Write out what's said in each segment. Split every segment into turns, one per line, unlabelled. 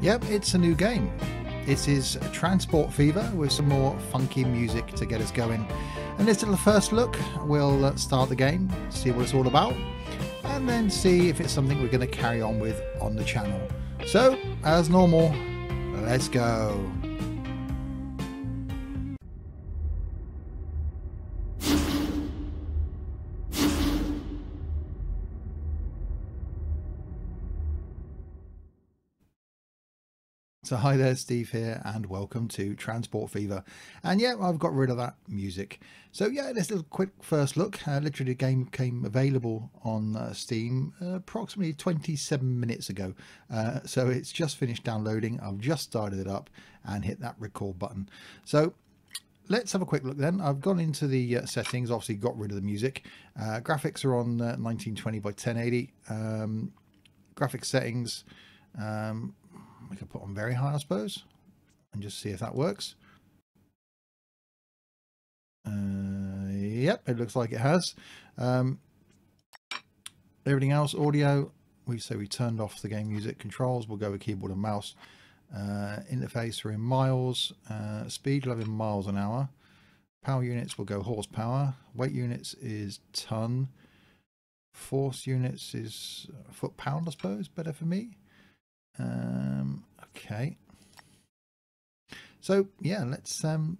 Yep, it's a new game. It is Transport Fever with some more funky music to get us going. And this is the first look. We'll uh, start the game, see what it's all about, and then see if it's something we're going to carry on with on the channel. So, as normal, let's go. So hi there, Steve here, and welcome to Transport Fever. And yeah, I've got rid of that music. So yeah, this is a quick first look. Uh, literally, the game came available on uh, Steam uh, approximately 27 minutes ago. Uh, so it's just finished downloading. I've just started it up and hit that record button. So let's have a quick look then. I've gone into the uh, settings, obviously got rid of the music. Uh, graphics are on 1920 by 1080. Um, graphics settings. Um, we can put on very high, I suppose, and just see if that works. Uh, yep, it looks like it has. Um, everything else, audio, we say we turned off the game music controls. We'll go with keyboard and mouse. Uh, interface, we're in miles. Uh, speed, 11 miles an hour. Power units will go horsepower. Weight units is ton. Force units is foot pound, I suppose, better for me. Um, okay. So yeah, let's um,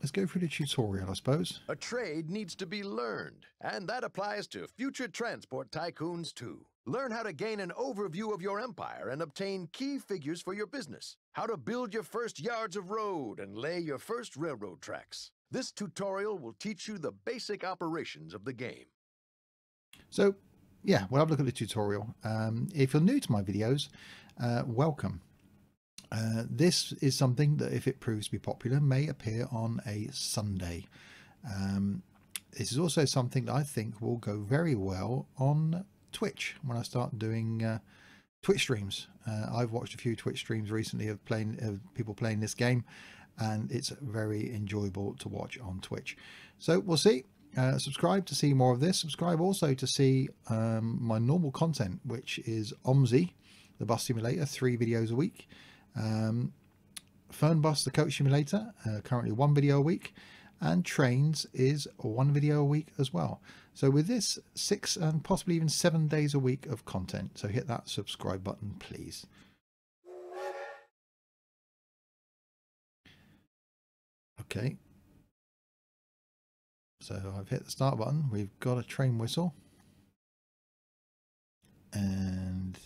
let's go through the tutorial, I suppose.
A trade needs to be learned, and that applies to future transport tycoons too. Learn how to gain an overview of your empire and obtain key figures for your business. How to build your first yards of road and lay your first railroad tracks. This tutorial will teach you the basic operations of the game.
So yeah, we'll have a look at the tutorial. Um, if you're new to my videos, uh, welcome. Uh, this is something that if it proves to be popular may appear on a Sunday. Um, this is also something that I think will go very well on Twitch when I start doing uh, Twitch streams. Uh, I've watched a few Twitch streams recently of playing of people playing this game and it's very enjoyable to watch on Twitch. So we'll see. Uh, subscribe to see more of this. Subscribe also to see um, my normal content, which is OMSI, the bus simulator, three videos a week. Um, Fernbus, the coach simulator, uh, currently one video a week. And Trains is one video a week as well. So with this, six and possibly even seven days a week of content. So hit that subscribe button, please. Okay, so I've hit the start button. We've got a train whistle. And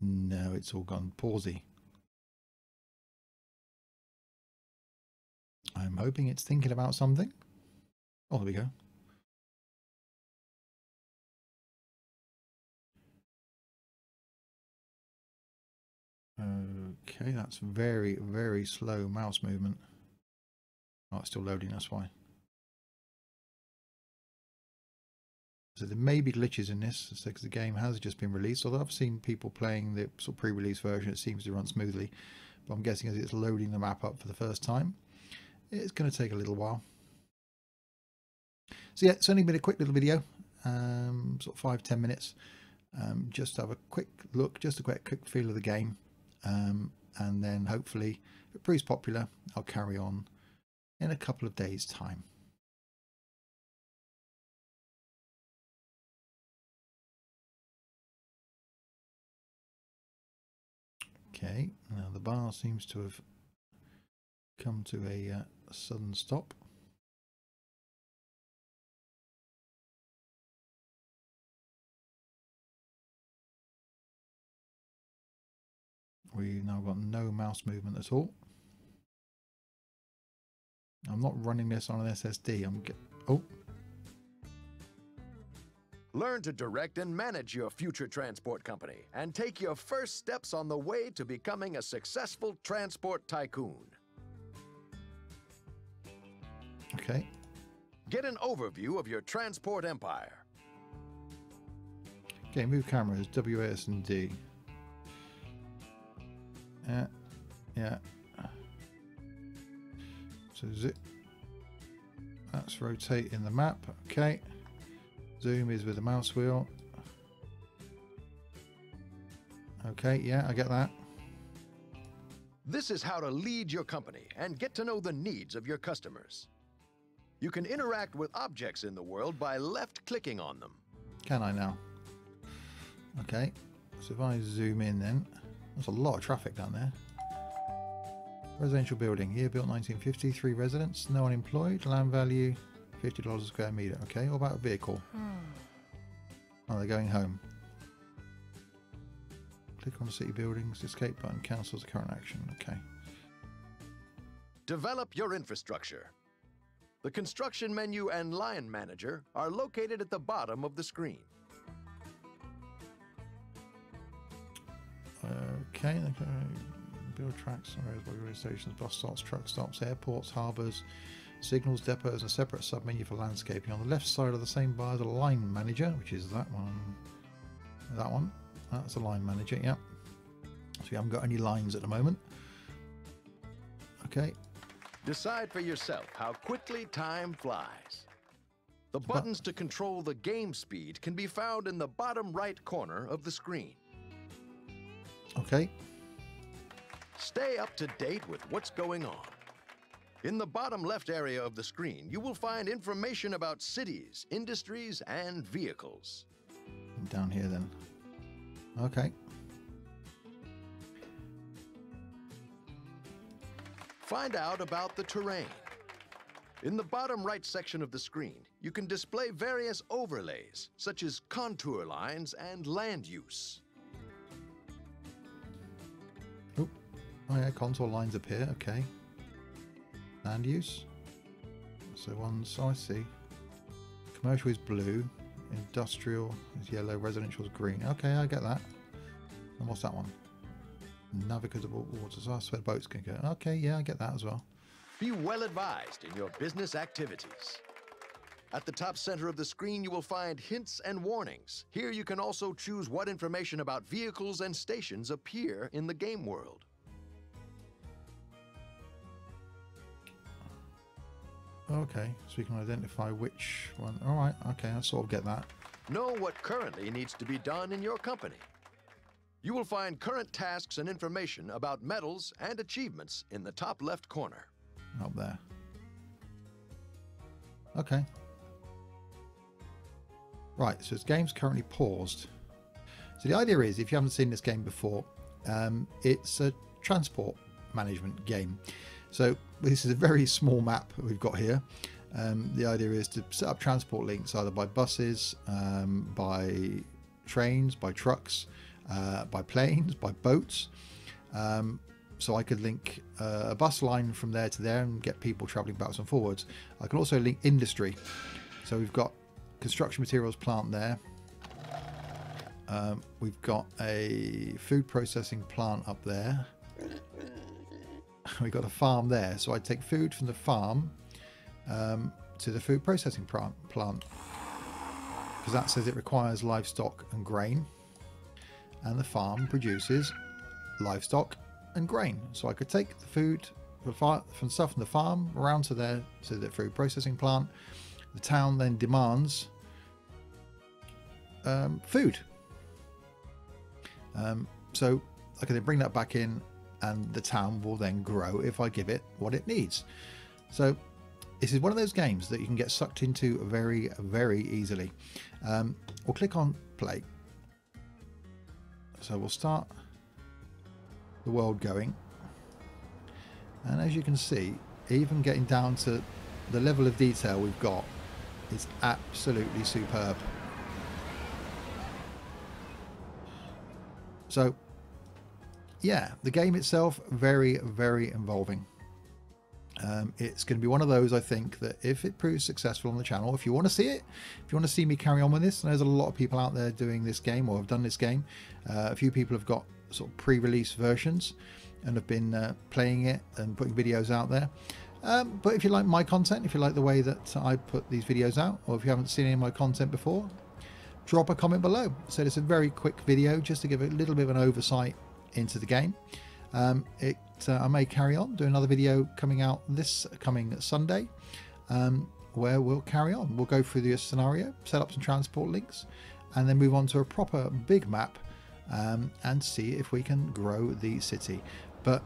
now it's all gone pausey. I'm hoping it's thinking about something. Oh, there we go. Okay, that's very, very slow mouse movement. Oh, it's still loading, that's why. So there may be glitches in this because the game has just been released. Although I've seen people playing the sort of pre-release version, it seems to run smoothly. But I'm guessing as it's loading the map up for the first time, it's going to take a little while. So yeah, it's only been a quick little video, um, sort of five ten minutes. Um, just to have a quick look, just a quick quick feel of the game, um, and then hopefully, if it proves popular, I'll carry on in a couple of days' time. Okay, now the bar seems to have come to a uh, sudden stop. We've now got no mouse movement at all. I'm not running this on an SSD. I'm oh.
Learn to direct and manage your future transport company and take your first steps on the way to becoming a successful transport tycoon.
Okay.
Get an overview of your transport empire.
Okay, move cameras, WS and D. Yeah, yeah. So zip. That's rotating the map. Okay. Zoom is with the mouse wheel. Okay, yeah, I get that.
This is how to lead your company and get to know the needs of your customers. You can interact with objects in the world by left clicking on them.
Can I now? Okay, so if I zoom in then, there's a lot of traffic down there. Residential building, year built 1950, three residents, no one employed, land value $50 a square metre. Okay, what about a vehicle? Hmm. Oh, they're going home. Click on the city buildings, escape button cancels the current action. Okay.
Develop your infrastructure. The construction menu and line manager are located at the bottom of the screen.
Okay, okay. build tracks, railway stations, bus stops, truck stops, airports, harbours, signals, depots, and a separate submenu for landscaping. On the left side of the same bar is a line manager, which is that one. That one. That's a line manager, yeah. So we haven't got any lines at the moment. Okay.
Decide for yourself how quickly time flies. The buttons to control the game speed can be found in the bottom right corner of the screen.
Okay.
Stay up to date with what's going on. In the bottom left area of the screen, you will find information about cities, industries, and vehicles.
Down here then. Okay.
Find out about the terrain. In the bottom right section of the screen, you can display various overlays, such as contour lines and land use.
Oh, oh yeah, contour lines appear, okay. Land use. So one's, I see. Commercial is blue, industrial is yellow, residential is green. Okay, I get that. And what's that one? Navigable waters. Oh, so boats can go. Okay, yeah, I get that as well.
Be well advised in your business activities. At the top center of the screen, you will find hints and warnings. Here you can also choose what information about vehicles and stations appear in the game world.
Okay, so we can identify which one. All right, okay, I sort of get that.
Know what currently needs to be done in your company. You will find current tasks and information about medals and achievements in the top left corner.
Up there. Okay. Right, so this game's currently paused. So the idea is, if you haven't seen this game before, um, it's a transport management game. So this is a very small map we've got here. Um, the idea is to set up transport links either by buses, um, by trains, by trucks, uh, by planes, by boats. Um, so I could link uh, a bus line from there to there and get people traveling backwards and forwards. I can also link industry. So we've got construction materials plant there. Um, we've got a food processing plant up there. we've got a farm there. So I take food from the farm um, to the food processing plant because that says it requires livestock and grain and the farm produces livestock and grain. So I could take the food from stuff from the farm around to their to the food processing plant. The town then demands um, food. Um, so I can then bring that back in, and the town will then grow if I give it what it needs. So this is one of those games that you can get sucked into very, very easily. Um, we'll click on play so we'll start the world going. And as you can see, even getting down to the level of detail we've got is absolutely superb. So, yeah, the game itself, very, very involving. Um, it's going to be one of those, I think, that if it proves successful on the channel, if you want to see it, if you want to see me carry on with this, and there's a lot of people out there doing this game or have done this game. Uh, a few people have got sort of pre-release versions and have been uh, playing it and putting videos out there. Um, but if you like my content, if you like the way that I put these videos out, or if you haven't seen any of my content before, drop a comment below. So it's a very quick video just to give a little bit of an oversight into the game. Um, it uh, I may carry on do another video coming out this coming Sunday um, where we'll carry on. We'll go through the scenario, set up some transport links, and then move on to a proper big map um, and see if we can grow the city. But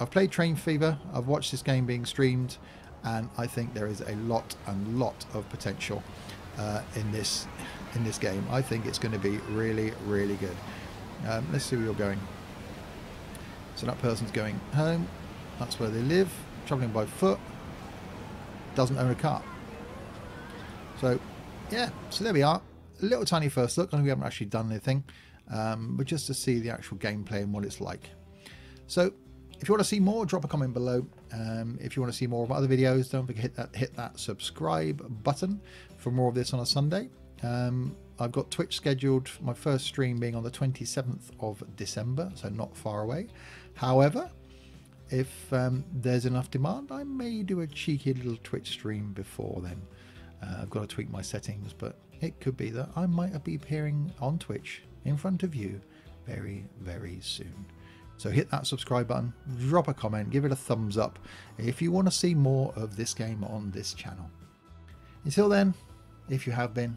I've played Train Fever, I've watched this game being streamed, and I think there is a lot and lot of potential uh, in this in this game. I think it's going to be really, really good. Um, let's see where you're going. So that person's going home. That's where they live. Travelling by foot. Doesn't own a car. So, yeah. So there we are. A little tiny first look. I know we haven't actually done anything. Um, but just to see the actual gameplay and what it's like. So, if you want to see more, drop a comment below. Um, if you want to see more of my other videos, don't forget to hit that, hit that subscribe button for more of this on a Sunday. Um, I've got Twitch scheduled, my first stream being on the 27th of December, so not far away. However, if um, there's enough demand, I may do a cheeky little Twitch stream before then. Uh, I've got to tweak my settings, but it could be that I might be appearing on Twitch in front of you very, very soon. So hit that subscribe button, drop a comment, give it a thumbs up if you want to see more of this game on this channel. Until then, if you have been,